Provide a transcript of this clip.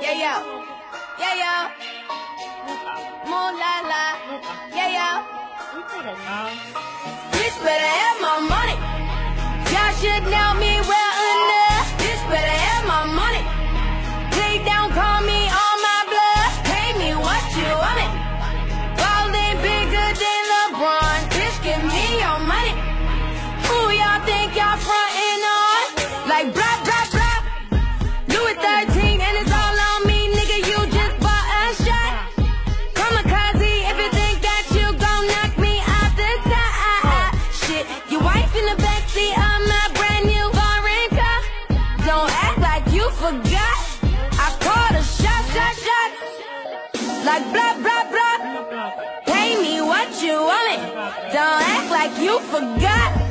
Yeah, yo. Yeah, yo. Moon la. Yeah, yo. Bitch better have my money. Y'all should know me well enough. Bitch better have my money. Play down, call me on my blood. Pay me what you want it. Ballin' bigger than LeBron. Bitch, give me your money. Who y'all think y'all Shit, your wife in the backseat of my brand new foreign car. Don't act like you forgot. I called a shot, shot, shot. Like blah, blah, blah. Pay me what you want it. Don't act like you forgot.